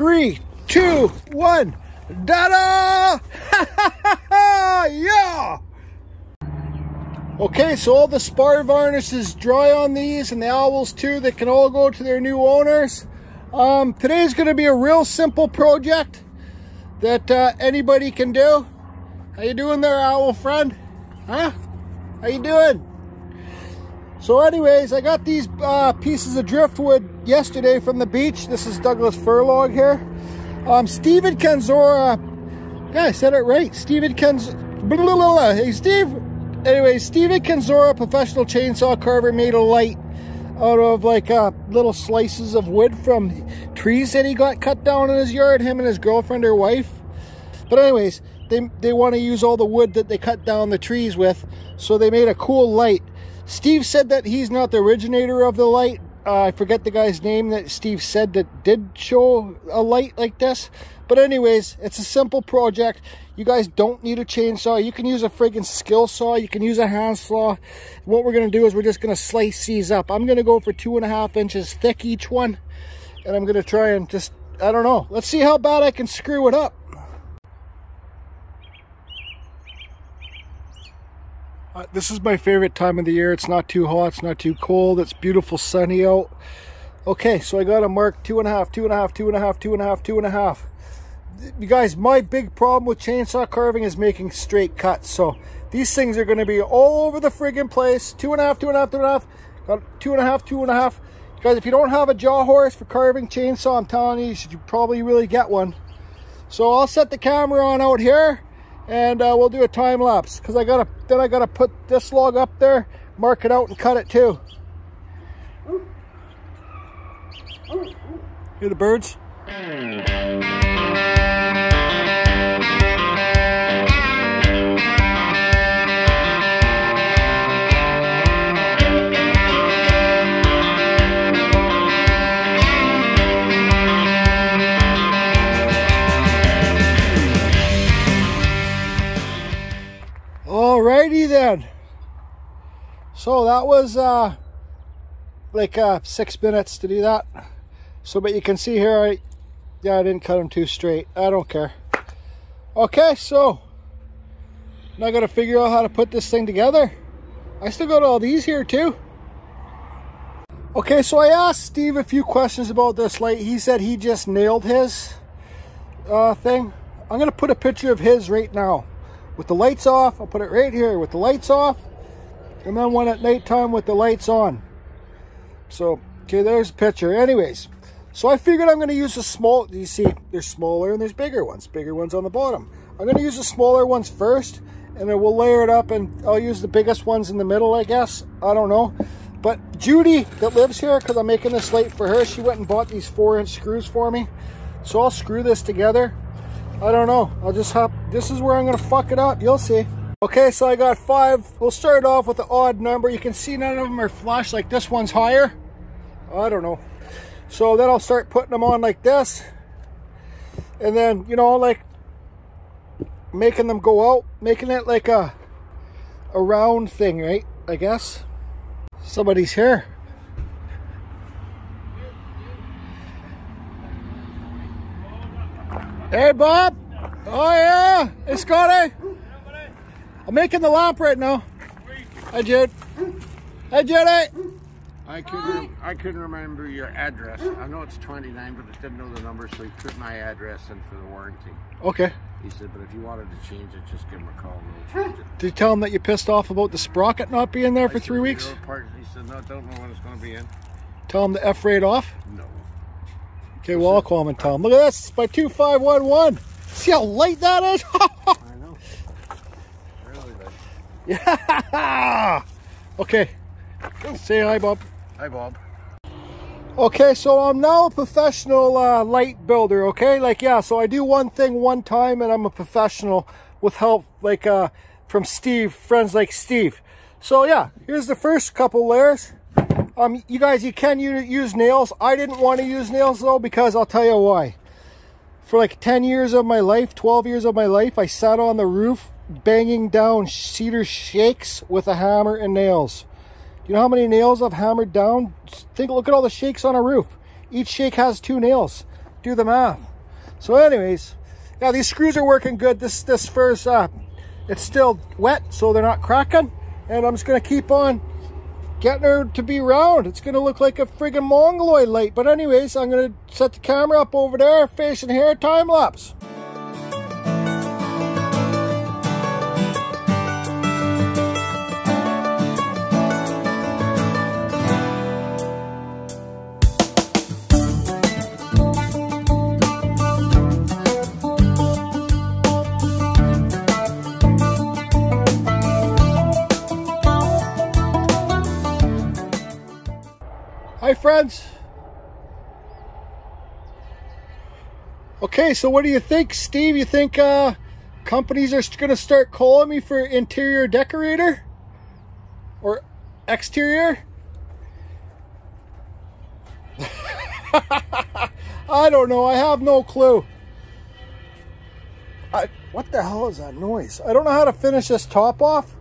Three, two, one. Da-da! yeah! Okay, so all the spar varnish is dry on these and the owls too. They can all go to their new owners. Um, today's going to be a real simple project that uh, anybody can do. How you doing there, owl friend? Huh? How you doing? So anyways, I got these uh, pieces of driftwood yesterday from the beach. This is Douglas fir log here. Um, Stephen Kenzora, yeah, I said it right. Stephen Kenz, blah, blah, blah, hey Steve. Anyway, Stephen Kenzora, professional chainsaw carver, made a light out of like uh, little slices of wood from trees that he got cut down in his yard, him and his girlfriend or wife. But anyways, they, they want to use all the wood that they cut down the trees with, so they made a cool light. Steve said that he's not the originator of the light. Uh, I forget the guy's name that Steve said that did show a light like this. But anyways, it's a simple project. You guys don't need a chainsaw. You can use a friggin' skill saw. You can use a hand saw. What we're going to do is we're just going to slice these up. I'm going to go for two and a half inches thick each one. And I'm going to try and just, I don't know. Let's see how bad I can screw it up. Uh, this is my favorite time of the year. It's not too hot, it's not too cold, it's beautiful sunny out. Okay, so I got a mark two and a half, two and a half, two and a half, two and a half, two and a half. You guys, my big problem with chainsaw carving is making straight cuts. So these things are going to be all over the friggin' place. Two and a half, two and a half, two and a half. Got two and a half, two and a half. guys, if you don't have a jaw horse for carving chainsaw, I'm telling you, you should probably really get one. So I'll set the camera on out here and uh, we'll do a time lapse because I gotta then I gotta put this log up there mark it out and cut it too. Hear the birds So that was uh, like uh, six minutes to do that. So, but you can see here, I, yeah, I didn't cut them too straight. I don't care. Okay, so now I got to figure out how to put this thing together. I still got all these here too. Okay, so I asked Steve a few questions about this light. He said he just nailed his uh, thing. I'm going to put a picture of his right now. With the lights off, I'll put it right here with the lights off. And then one at nighttime with the lights on. So, okay, there's a picture. Anyways, so I figured I'm going to use the small, you see, there's smaller and there's bigger ones. Bigger ones on the bottom. I'm going to use the smaller ones first. And then we'll layer it up and I'll use the biggest ones in the middle, I guess. I don't know. But Judy, that lives here, because I'm making this light for her, she went and bought these four inch screws for me. So I'll screw this together. I don't know. I'll just hop. This is where I'm going to fuck it up. You'll see. Okay, so I got five. We'll start off with the odd number. You can see none of them are flush. Like this one's higher. I don't know. So then I'll start putting them on like this. And then, you know, like making them go out. Making it like a, a round thing, right? I guess. Somebody's here. Hey, Bob. Oh, yeah. Hey, Scotty. I'm making the lamp right now. Hi, Jude. Hi, Judy. I couldn't. I couldn't remember your address. I know it's 29, but I didn't know the number, so he put my address in for the warranty. Okay. He said, but if you wanted to change it, just give him a call. and We'll change it. Did you tell him that you pissed off about the sprocket not being there for I three weeks? Part-" He said, no, I don't know when it's going to be in. Tell him the F rate off? No. Okay, well, I'll call him and tell him. Look at this. It's my 2511. See how light that is? I know. Really bad. Yeah. Okay. Say hi, Bob. Hi, Bob. Okay, so I'm now a professional uh, light builder, okay? Like, yeah, so I do one thing one time and I'm a professional with help, like, uh, from Steve, friends like Steve. So, yeah, here's the first couple layers. Um, you guys, you can use nails. I didn't want to use nails, though, because I'll tell you why. For like 10 years of my life, 12 years of my life, I sat on the roof banging down cedar shakes with a hammer and nails. Do you know how many nails I've hammered down? Think, look at all the shakes on a roof. Each shake has two nails. Do the math. So anyways, yeah, these screws are working good. This this first, uh, it's still wet, so they're not cracking. And I'm just gonna keep on getting her to be round. It's gonna look like a friggin' mongoloid light. But anyways, I'm gonna set the camera up over there, facing here, time lapse. Okay, so what do you think, Steve? You think uh, companies are going to start calling me for interior decorator or exterior? I don't know. I have no clue. I, what the hell is that noise? I don't know how to finish this top off,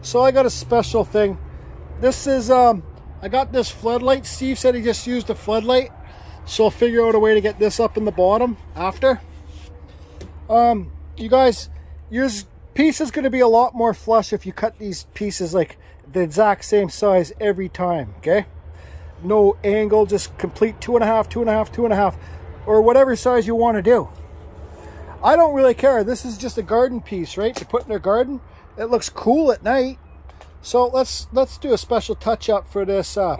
so I got a special thing. This is um, I got this floodlight. Steve said he just used a floodlight. So I'll figure out a way to get this up in the bottom after. Um, you guys, your piece is going to be a lot more flush if you cut these pieces like the exact same size every time, okay? No angle, just complete two and a half, two and a half, two and a half, or whatever size you want to do. I don't really care. This is just a garden piece, right? To put in their garden. It looks cool at night. So let's let's do a special touch up for this. Uh,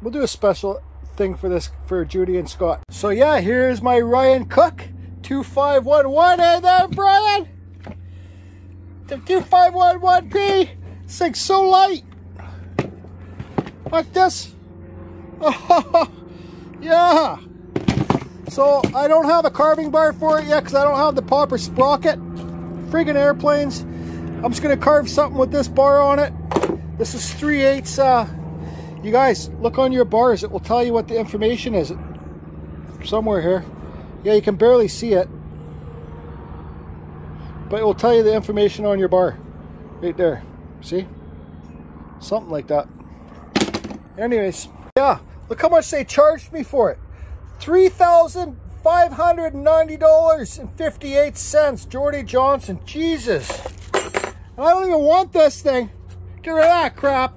we'll do a special thing for this for Judy and Scott. So yeah, here's my Ryan Cook 2511. and then Brian. The 2511P. This thing's so light. Like this. Oh, yeah. So I don't have a carving bar for it yet because I don't have the popper sprocket. Friggin' airplanes. I'm just gonna carve something with this bar on it. This is 3 eighths. Uh, you guys, look on your bars. It will tell you what the information is. Somewhere here. Yeah, you can barely see it. But it will tell you the information on your bar. Right there. See? Something like that. Anyways, yeah. Look how much they charged me for it. $3,590.58. Jordy Johnson. Jesus. I don't even want this thing. Get rid of that crap.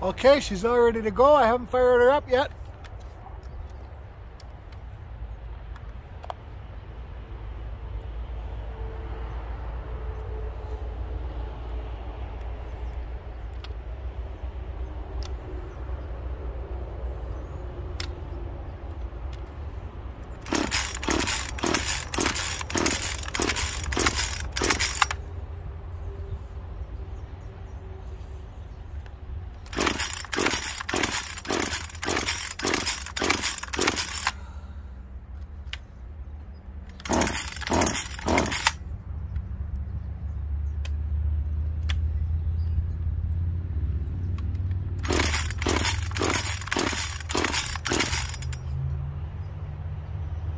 Okay, she's all ready to go. I haven't fired her up yet.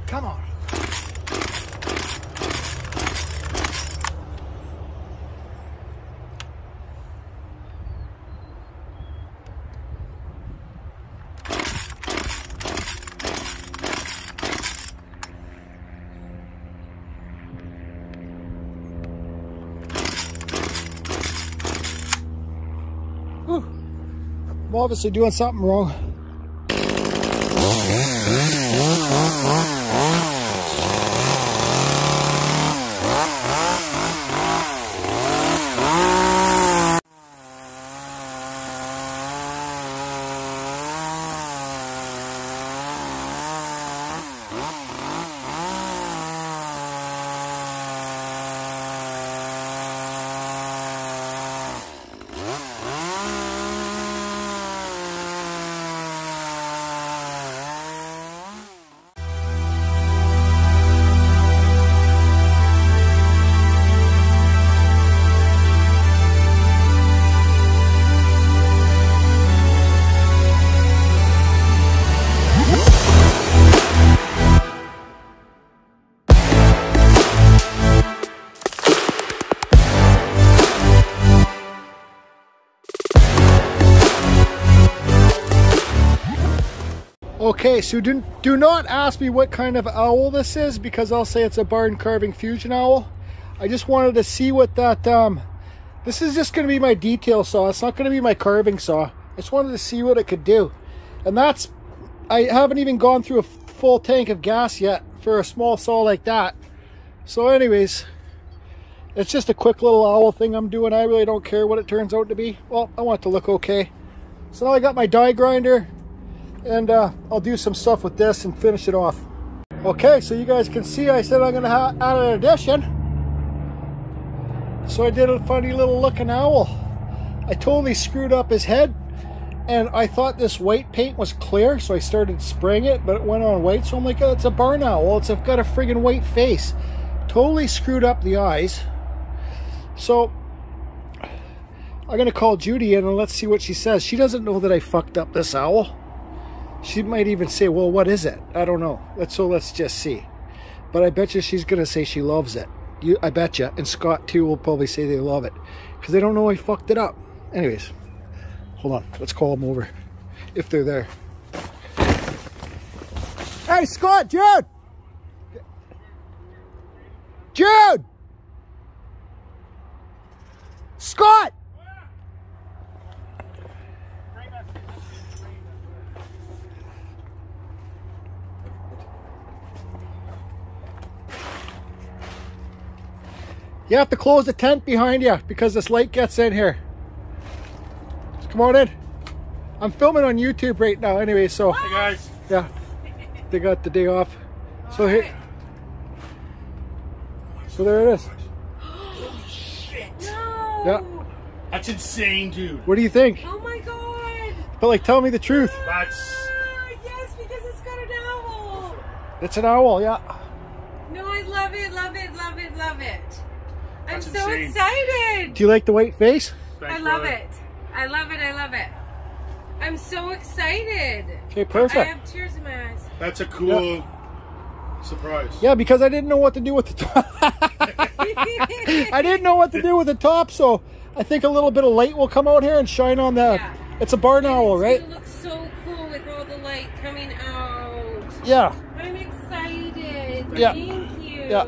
Come on. Whew. I'm obviously doing something wrong. Okay, so do, do not ask me what kind of owl this is because I'll say it's a barn carving fusion owl. I just wanted to see what that, um, this is just going to be my detail saw. It's not going to be my carving saw. I just wanted to see what it could do. And that's, I haven't even gone through a full tank of gas yet for a small saw like that. So anyways, it's just a quick little owl thing I'm doing. I really don't care what it turns out to be. Well, I want it to look okay. So now I got my die grinder and uh, I'll do some stuff with this and finish it off. Okay, so you guys can see I said I'm gonna add an addition. So I did a funny little looking owl. I totally screwed up his head and I thought this white paint was clear, so I started spraying it, but it went on white, so I'm like, oh, it's a barn owl. It's got a friggin' white face. Totally screwed up the eyes. So I'm gonna call Judy in and let's see what she says. She doesn't know that I fucked up this owl. She might even say, well, what is it? I don't know. Let's, so let's just see. But I bet you she's going to say she loves it. You, I bet you. And Scott, too, will probably say they love it. Because they don't know I fucked it up. Anyways, hold on. Let's call them over. If they're there. Hey, Scott, Jude! Jude! Scott! You have to close the tent behind you because this light gets in here. come on in. I'm filming on YouTube right now anyway, so. Hey guys. Yeah. They got the day off. So here. So there it is. Holy shit. No. Yeah. That's insane, dude. What do you think? Oh my god. But like, tell me the truth. That's Ah, yes, because it's got an owl. It's an owl, yeah. No, I love it, love it, love it, love it. I'm That's so insane. excited. Do you like the white face? I love brother. it. I love it. I love it. I'm so excited. Okay, perfect. I have tears in my eyes. That's a cool surprise. Yeah, because I didn't know what to do with the top. I didn't know what to do with the top, so I think a little bit of light will come out here and shine on the. Yeah. It's a barn owl, It's right? gonna look so cool with all the light coming out. Yeah. I'm excited. Yeah. Thank you. Yeah.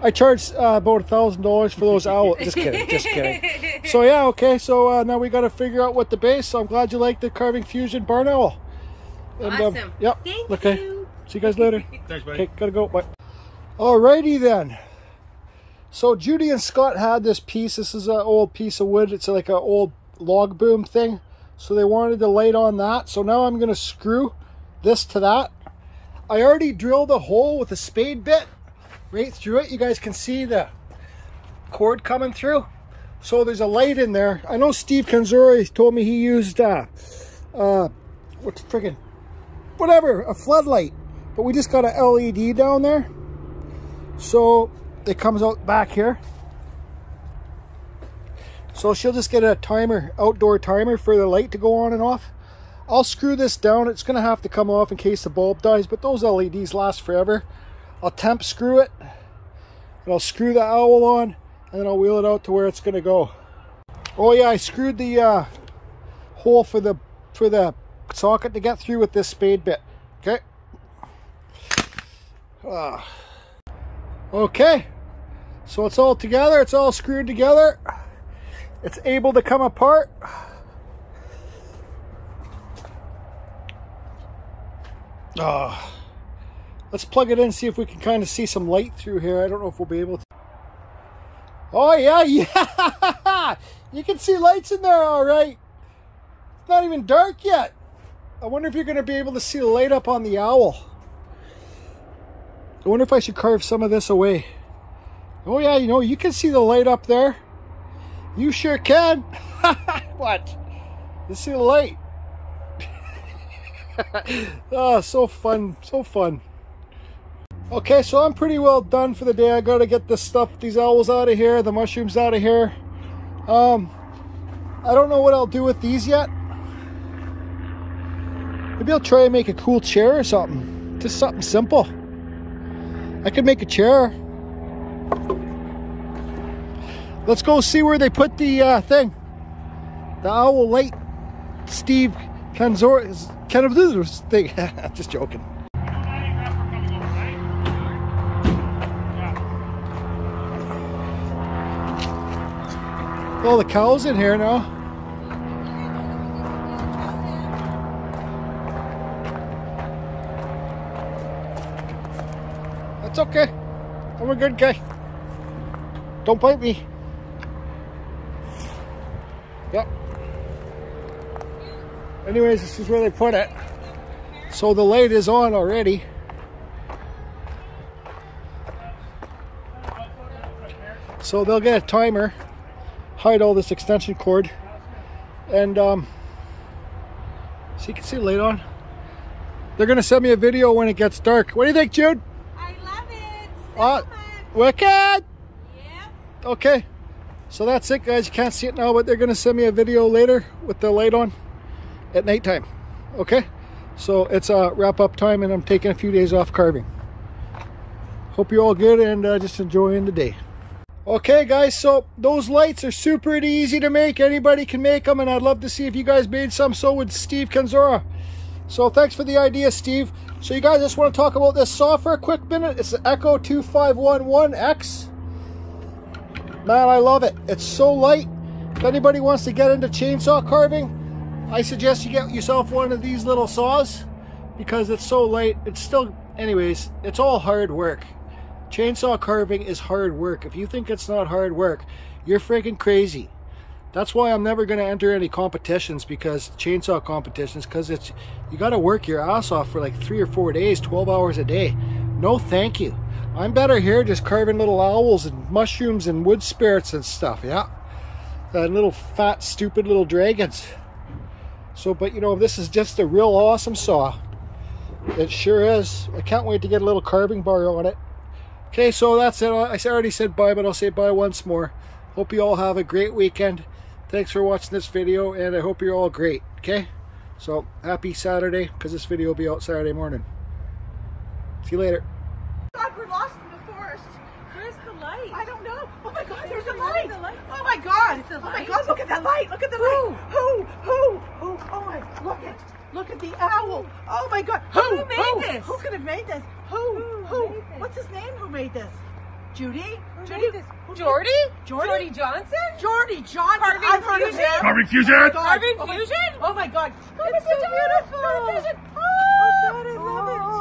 I charged uh, about a thousand dollars for those owls. Just kidding, just kidding. So yeah, okay. So uh, now we got to figure out what the base. So I'm glad you like the carving fusion barn owl. And, um, Awesome. yep. Thank okay. you. See you guys later. Thanks, buddy. Okay, gotta go. Bye. Alrighty then. So Judy and Scott had this piece. This is an old piece of wood. It's like an old log boom thing. So they wanted to light on that. So now I'm gonna screw this to that. I already drilled a hole with a spade bit right through it. You guys can see the cord coming through. So there's a light in there. I know Steve Kanzori told me he used uh uh what's friggin' whatever, a floodlight. But we just got a LED down there. So it comes out back here. So she'll just get a timer, outdoor timer for the light to go on and off. I'll screw this down. It's gonna have to come off in case the bulb dies, but those LEDs last forever. I'll temp screw it and I'll screw the owl on and then I'll wheel it out to where it's gonna go. Oh yeah, I screwed the uh, hole for the for the socket to get through with this spade bit. Okay. Ah. Okay. So it's all together. It's all screwed together. It's able to come apart. Ah. Let's plug it in, see if we can kind of see some light through here. I don't know if we'll be able to. Oh, yeah, yeah. You can see lights in there, all right. It's not even dark yet. I wonder if you're going to be able to see the light up on the owl. I wonder if I should carve some of this away. Oh, yeah, you know, you can see the light up there. You sure can. what? You see the light. oh, so fun. So fun. Okay, so I'm pretty well done for the day. I gotta get this stuff, these owls out of here, the mushrooms out of here. Um, I don't know what I'll do with these yet. Maybe I'll try and make a cool chair or something. Just something simple. I could make a chair. Let's go see where they put the uh, thing. The owl light. Steve Kanzor this thing. I'm just joking. All the cows in here now. That's okay. I'm a good guy. Don't bite me. Yep. Anyways, this is where they put it. So the light is on already. So they'll get a timer, hide all this extension cord, and um, so you can see the light on. They're gonna send me a video when it gets dark. What do you think, Jude? I love it so Uh, wicked! Yep. Okay, so that's it, guys. You can't see it now, but they're gonna send me a video later with the light on at nighttime. Okay, so it's uh, wrap up time, and I'm taking a few days off carving. Hope you're all good and uh, just enjoying the day. Okay, guys, so those lights are super easy to make. Anybody can make them, and I'd love to see if you guys made some. So would Steve Kanzora. So thanks for the idea, Steve. So you guys just want to talk about this saw for a quick minute. It's the Echo 2511X. Man, I love it. It's so light. If anybody wants to get into chainsaw carving, I suggest you get yourself one of these little saws because it's so light. It's still, anyways, it's all hard work. Chainsaw carving is hard work. If you think it's not hard work, you're freaking crazy. That's why I'm never going to enter any competitions because chainsaw competitions because it's you got to work your ass off for like 3 or 4 days, 12 hours a day. No, thank you. I'm better here just carving little owls and mushrooms and wood spirits and stuff, yeah. And little fat stupid little dragons. So, but you know, this is just a real awesome saw. It sure is. I can't wait to get a little carving bar on it. Okay, so that's it. I already said bye, but I'll say bye once more. Hope you all have a great weekend. Thanks for watching this video, and I hope you're all great, okay? So, happy Saturday, because this video will be out Saturday morning. See you later. God, we're lost in the forest. Where's the light? I don't know. Oh my God, there's a Where's light. the light? Oh my God. the Oh my? God, look at that light. Look at the light. Who? Who? Who? Oh my, look at, look at the owl. Oh my God. Who? Who made this? Who could have made this? Who? Who who? What's his name? Who made this? Judy? Who Judy? Made this? Jordy? Jordy? Jordy Johnson? Jordy Johnson. Harvey I've Fusion? of. Carving Fusion? Oh Carving Fusion? Oh my God. Oh my God. Oh, it's so beautiful. Fusion. Oh, oh God, I love oh. it.